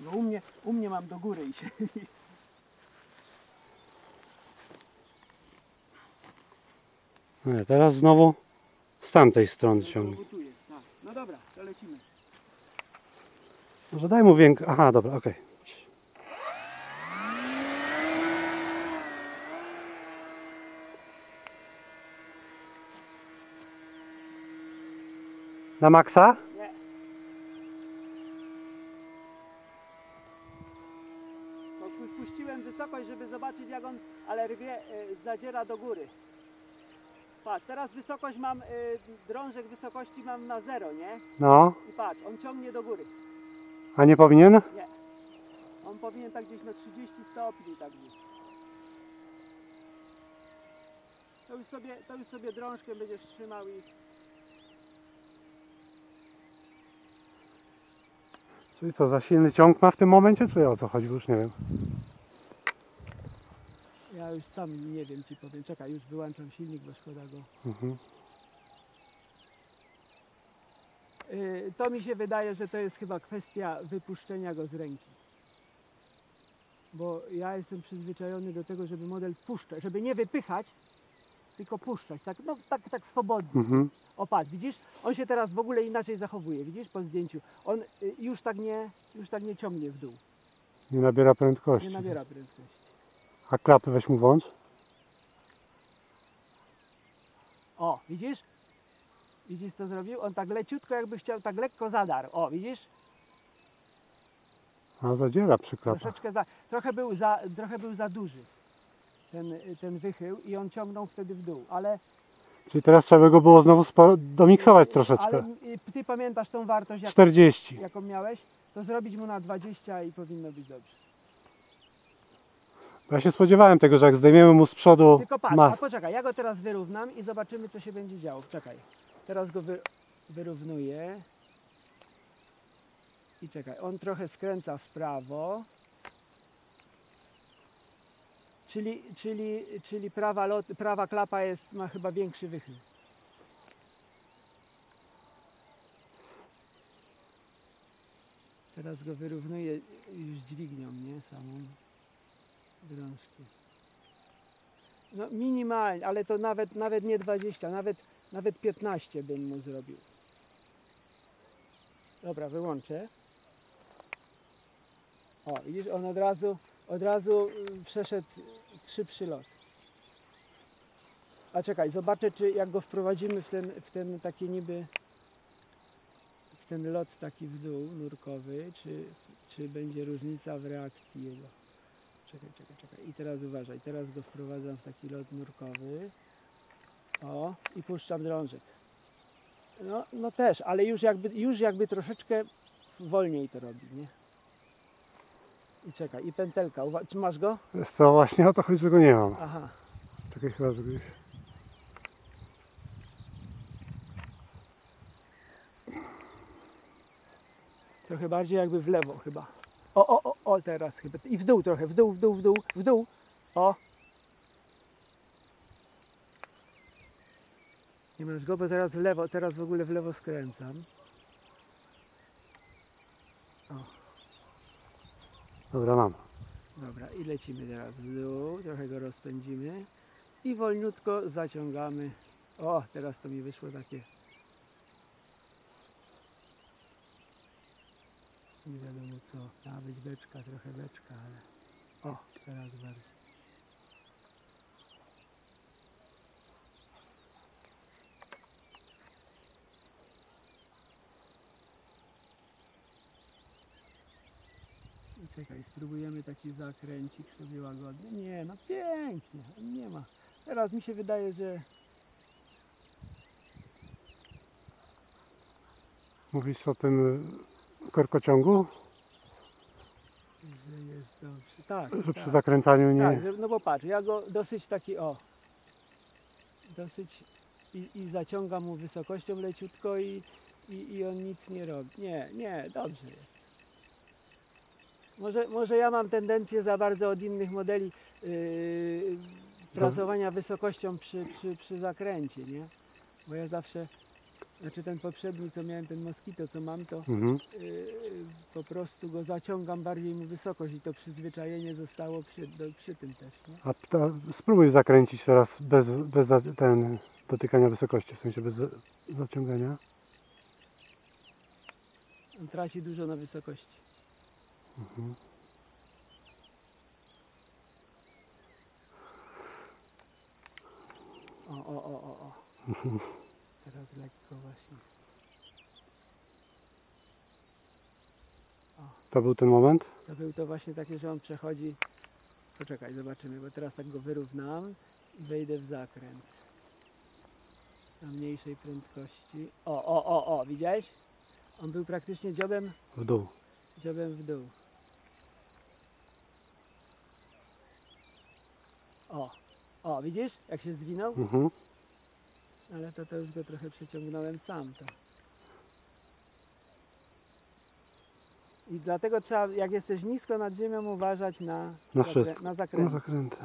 Bo u mnie, u mnie mam do góry i się... Nie, teraz znowu z tamtej strony ciągnie. Tak. No dobra, to lecimy. Może daj mu większy. Aha, dobra, okej. Na maksa? Nie. No, pu- Puściłem wysokość, żeby zobaczyć jak on, ale rwie, y, zadziera do góry. Patrz, teraz wysokość mam, y, drążek wysokości mam na zero, nie? No, I patrz, on ciągnie do góry. a nie powinien? Nie. On powinien tak gdzieś na 30 stopni tak być. To już sobie, to już sobie drążkiem będziesz trzymał i... Czyli co, za silny ciąg ma w tym momencie, czy o co chodzi? Już nie wiem. Ja już sam nie wiem ci powiem. Czekaj, już wyłączam silnik, bo szkoda go. Mhm. Yy, to mi się wydaje, że to jest chyba kwestia wypuszczenia go z ręki. Bo ja jestem przyzwyczajony do tego, żeby model puszczać, żeby nie wypychać, tylko puszczać, tak, no, tak, tak swobodnie. Mhm. O patrz, widzisz? On się teraz w ogóle inaczej zachowuje, widzisz, po zdjęciu. On y, już tak nie, już tak nie ciągnie w dół, Nie nabiera prędkości. nie nabiera prędkości. A klapy weź mu włącz. O, widzisz? Widzisz co zrobił? On tak leciutko jakby chciał, tak lekko zadarł. O, widzisz? A zadziera przy klapach. Troszeczkę za, trochę, był za, trochę był za duży ten, ten wychył i on ciągnął wtedy w dół, ale, Czyli teraz trzeba by go było znowu domiksować troszeczkę. ale y, ty pamiętasz tą wartość, jak, 40. jaką miałeś? To zrobić mu na 20 i powinno być dobrze. Ja się spodziewałem tego, że jak zdejmiemy mu z przodu Tylko patrz, a mas. poczekaj, ja go teraz wyrównam i zobaczymy co się będzie działo. Czekaj, teraz go wy, wyrównuję. I czekaj, on trochę skręca w prawo. Czyli, czyli, czyli prawa, lot, prawa klapa jest, ma chyba większy wychył. Teraz go wyrównuję już dźwignią, nie? Samą drążkę. No minimalnie, ale to nawet, nawet nie 20, nawet, nawet 15 bym mu zrobił. Dobra, wyłączę. O, widzisz, on od razu, od razu y, przeszedł szybszy lot. A czekaj, zobaczę, czy jak go wprowadzimy w ten, w ten taki niby, w ten lot taki w dół, nurkowy, czy, czy będzie różnica w reakcji jego. Czekaj, czekaj, czekaj. I teraz uważaj, teraz go wprowadzam w taki lot nurkowy. O, i puszczam drążek. No, no też, ale już jakby, już jakby troszeczkę wolniej to robi, nie? I czekaj, i pętelka. Uwa- czy masz go? Wiesz co, właśnie o to chodzi, że go nie mam. Aha. Czekaj chyba, że gdzieś... Trochę bardziej jakby w lewo chyba. O, o, o, o, teraz chyba. I w dół trochę, w dół, w dół, w dół, w dół. O. Nie masz go, bo teraz w lewo, teraz w ogóle w lewo skręcam. Dobra, mam. Dobra, i lecimy teraz w dół, trochę go rozpędzimy i wolniutko zaciągamy. O, teraz to mi wyszło takie. Nie wiadomo co, ma być beczka, trochę beczka, ale. O, teraz bardziej. Czekaj, spróbujemy taki zakręcik sobie łagodny. Nie, no pięknie, nie ma. Teraz mi się wydaje, że Mówisz o tym y, korkociągu? że jest dobrze. Tak, Że tak, przy zakręcaniu nie... tak że, no bo patrz, ja go dosyć taki o, dosyć i, i zaciągam mu wysokością leciutko i, i, i on nic nie robi. Nie, nie, dobrze jest. Może, może ja mam tendencję za bardzo od innych modeli yy, pracowania wysokością przy, przy, przy zakręcie, nie? Bo ja zawsze Znaczy ten poprzedni, co miałem, ten moskito, co mam, to Mhm. yy, po prostu go zaciągam bardziej mu wysokość i to przyzwyczajenie zostało przy, do, przy tym też. Nie? A ta, spróbuj zakręcić teraz bez, bez ten, dotykania wysokości, w sensie bez za- zaciągania. On traci dużo na wysokości. Mhm. O, o, o, o, o. Teraz lekko właśnie. To był ten moment? To był to właśnie takie, że on przechodzi. Poczekaj, zobaczymy, bo teraz tak go wyrównam i wejdę w zakręt. Na mniejszej prędkości. O, o, o, o, widziałeś? On był praktycznie dziobem, W dół. Dziobem w dół. O, o, widzisz, jak się zwinął? Mhm. Ale to, to już go trochę przeciągnąłem sam. To. I dlatego trzeba, jak jesteś nisko nad ziemią, uważać na, Na zakrę- na Na zakręty. zakręty.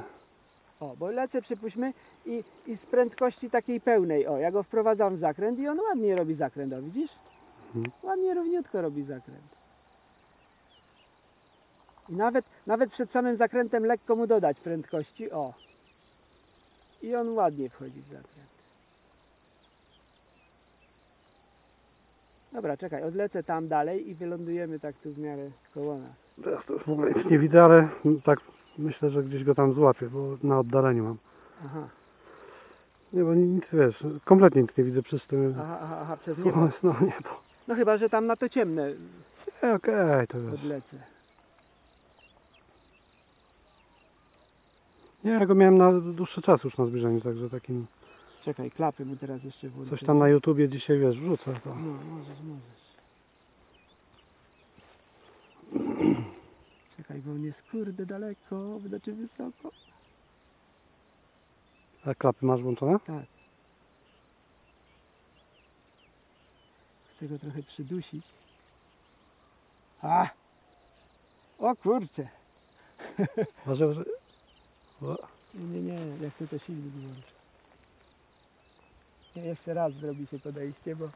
O, bo lecę, przypuśćmy, i, i z prędkości takiej pełnej. O, ja go wprowadzam w zakręt i on ładnie robi zakręt, o widzisz? Mhm. Ładnie, równiutko robi zakręt. I nawet, nawet przed samym zakrętem lekko mu dodać prędkości, o. I on ładnie wchodzi w zakręt. Dobra, czekaj, odlecę tam dalej i wylądujemy tak tu w miarę koło nas. Teraz to już w ogóle nic nie widzę, ale tak myślę, że gdzieś go tam złapię, bo na oddaleniu mam. Aha, Nie, bo nic, wiesz, kompletnie nic nie widzę przez to. aha, aha, aha przez niebo. No, no niebo. No chyba, że tam na to ciemne Okej, to wiesz. odlecę. Nie, ja go miałem na dłuższy czas już na zbliżeniu, także takim Czekaj, klapy mu teraz jeszcze włączę. coś tam na YouTubie dzisiaj, wiesz, wrzucę to. No, możesz, możesz. Czekaj, bo on jest kurde daleko, znaczy wysoko. A klapy masz włączone? Tak. Chcę go trochę przydusić. A! O! Uważaj, uważaj. O, Nie, nie, jak chcę to silnik włączę. Nie, jeszcze raz zrobi się podejście, bo...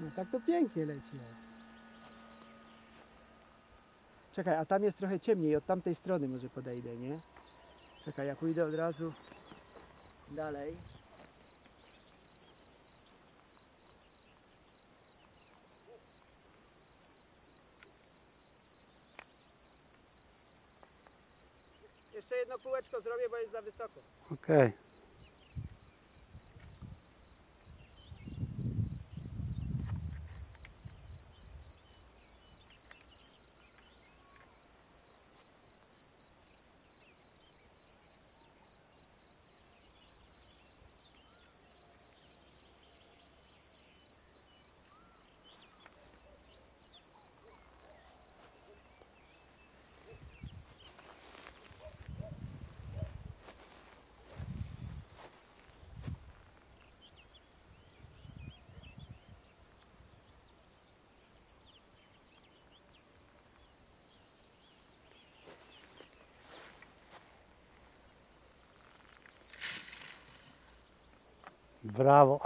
No tak to pięknie leci. o. Czekaj, a tam jest trochę ciemniej, od tamtej strony może podejdę, nie? Czekaj, ja pójdę od razu dalej. Jeszcze jedno kółeczko zrobię, bo jest za wysoko. Okej. Bravo.